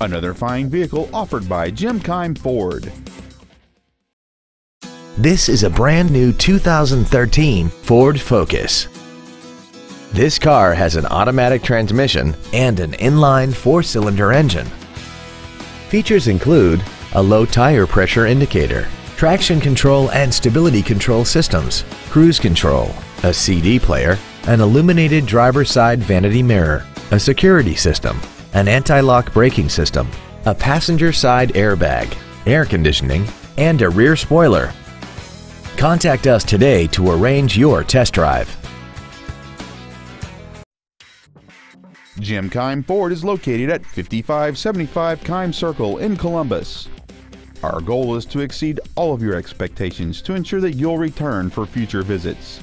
Another fine vehicle offered by Jim Keim Ford. This is a brand new 2013 Ford Focus. This car has an automatic transmission and an inline four-cylinder engine. Features include a low tire pressure indicator, traction control and stability control systems, cruise control, a CD player, an illuminated driver's side vanity mirror, a security system, an anti-lock braking system, a passenger side airbag, air conditioning, and a rear spoiler. Contact us today to arrange your test drive. Jim Keim Ford is located at 5575 Keim Circle in Columbus. Our goal is to exceed all of your expectations to ensure that you'll return for future visits.